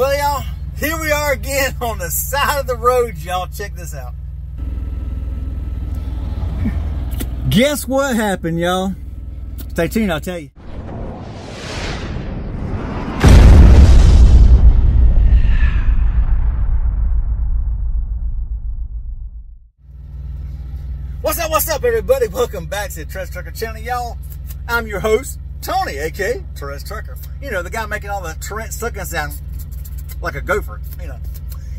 Well, y'all, here we are again on the side of the road, y'all. Check this out. Guess what happened, y'all? Stay tuned, I'll tell you. What's up, what's up, everybody? Welcome back to the Tourette's Trucker channel, y'all. I'm your host, Tony, aka Tourette's Trucker. You know, the guy making all the Trent sucking sound like a gopher, you know.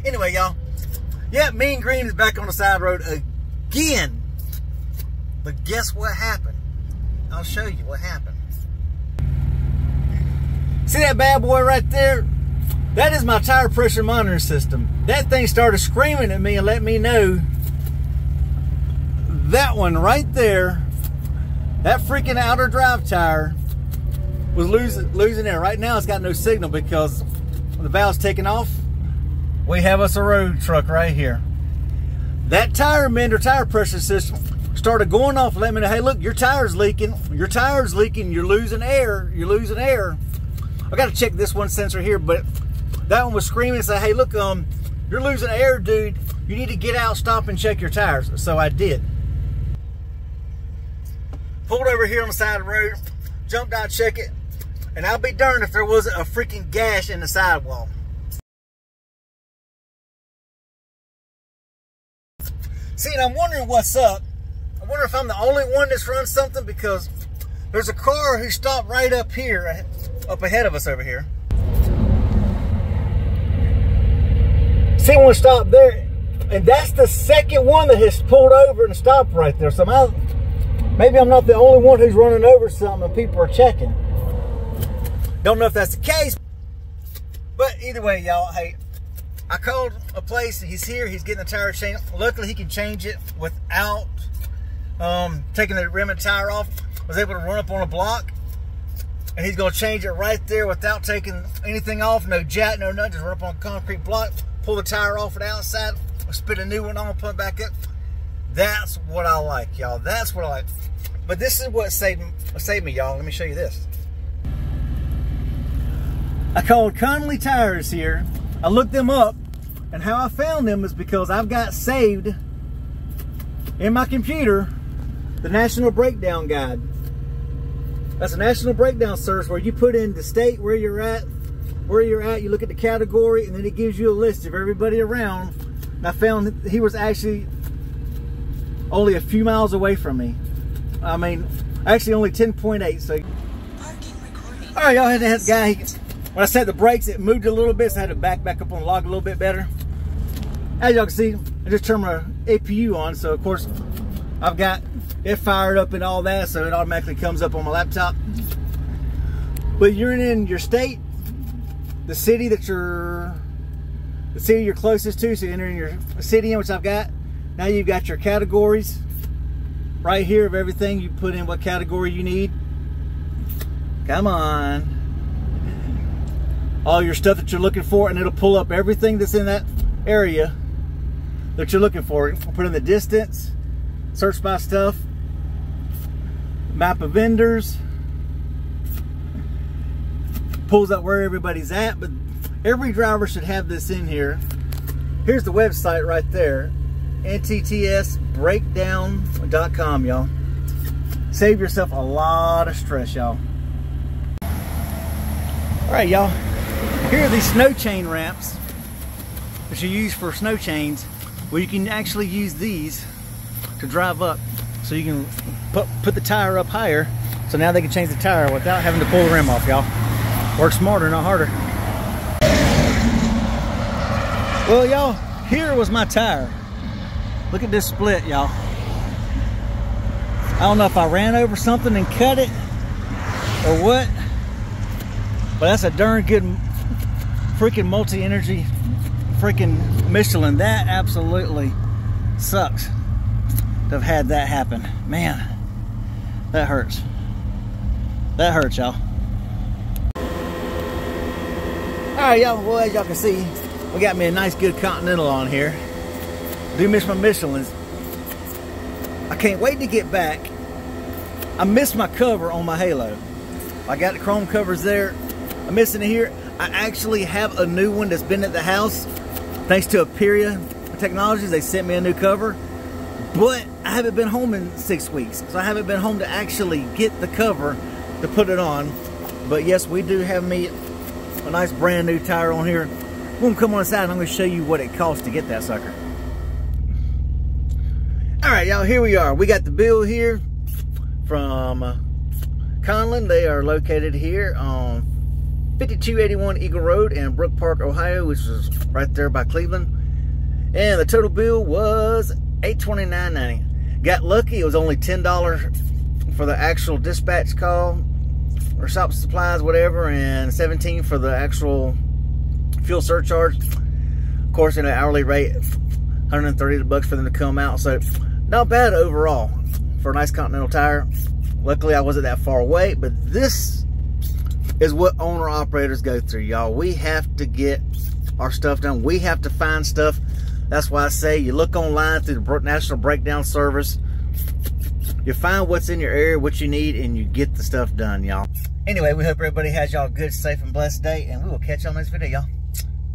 Anyway, y'all. Yeah, Mean Green is back on the side road again. But guess what happened? I'll show you what happened. See that bad boy right there? That is my tire pressure monitoring system. That thing started screaming at me and let me know that one right there, that freaking outer drive tire was losing losing air. Right now it's got no signal because the valve's taken off. We have us a road truck right here. That tire mender tire pressure system started going off, letting me know, hey, look, your tire's leaking. Your tire's leaking. You're losing air. You're losing air. I got to check this one sensor here, but that one was screaming and said, hey, look, um, you're losing air, dude. You need to get out, stop, and check your tires. So I did. Pulled over here on the side of the road, jumped out, check it, and I'll be darned if there wasn't a freaking gash in the sidewall. See, and I'm wondering what's up. I wonder if I'm the only one that's run something because there's a car who stopped right up here, up ahead of us over here. See one stopped there, and that's the second one that has pulled over and stopped right there. So maybe I'm not the only one who's running over something and people are checking. Don't know if that's the case, but either way, y'all, hey, I called a place. He's here. He's getting the tire changed. Luckily, he can change it without um, taking the rim and tire off. Was able to run up on a block, and he's going to change it right there without taking anything off. No jack, no nothing. Just run up on a concrete block, pull the tire off the outside, spit a new one on, put it back up. That's what I like, y'all. That's what I like. But this is what saved, saved me, y'all. Let me show you this. I called Conlan Tires here. I looked them up, and how I found them is because I've got saved in my computer the National Breakdown Guide. That's a National Breakdown search where you put in the state where you're at, where you're at, you look at the category, and then it gives you a list of everybody around. And I found he was actually only a few miles away from me. I mean, actually only 10.8, so. All right, y'all had that guy, when I set the brakes, it moved a little bit, so I had to back back up on the log a little bit better. As y'all can see, I just turned my APU on, so of course, I've got it fired up and all that, so it automatically comes up on my laptop. But you're in your state, the city that you're, the city you're closest to, so you enter in your city in, which I've got. Now you've got your categories right here of everything. You put in what category you need. Come on all your stuff that you're looking for and it'll pull up everything that's in that area that you're looking for. Put in the distance, search by stuff, map of vendors, pulls up where everybody's at, but every driver should have this in here. Here's the website right there, nttsbreakdown.com, y'all. Save yourself a lot of stress, y'all. All right, y'all. Here are these snow chain ramps that you use for snow chains. Where you can actually use these to drive up. So you can put, put the tire up higher. So now they can change the tire without having to pull the rim off y'all. Work smarter not harder. Well y'all here was my tire. Look at this split y'all. I don't know if I ran over something and cut it or what but that's a darn good freaking multi-energy freaking Michelin. That absolutely sucks to have had that happen. Man, that hurts. That hurts, y'all. All right, y'all. Well, as y'all can see, we got me a nice, good Continental on here. Do miss my Michelins. I can't wait to get back. I missed my cover on my Halo. I got the chrome covers there. I'm missing it here. I actually have a new one that's been at the house. Thanks to Aperia Technologies, they sent me a new cover. But I haven't been home in six weeks. So I haven't been home to actually get the cover to put it on. But yes, we do have me a nice brand new tire on here. We're gonna come on inside and I'm gonna show you what it costs to get that sucker. All right, y'all, here we are. We got the bill here from uh, Conlan. They are located here on 5281 Eagle Road in Brook Park, Ohio, which is right there by Cleveland. And the total bill was $829.90. Got lucky, it was only $10 for the actual dispatch call or shop supplies, whatever, and 17 for the actual fuel surcharge. Of course, in an hourly rate, 130 bucks for them to come out. So not bad overall for a nice Continental tire. Luckily, I wasn't that far away, but this is what owner operators go through, y'all. We have to get our stuff done. We have to find stuff. That's why I say you look online through the National Breakdown Service. You find what's in your area, what you need, and you get the stuff done, y'all. Anyway, we hope everybody has y'all a good, safe, and blessed day, and we will catch you on this video, y'all.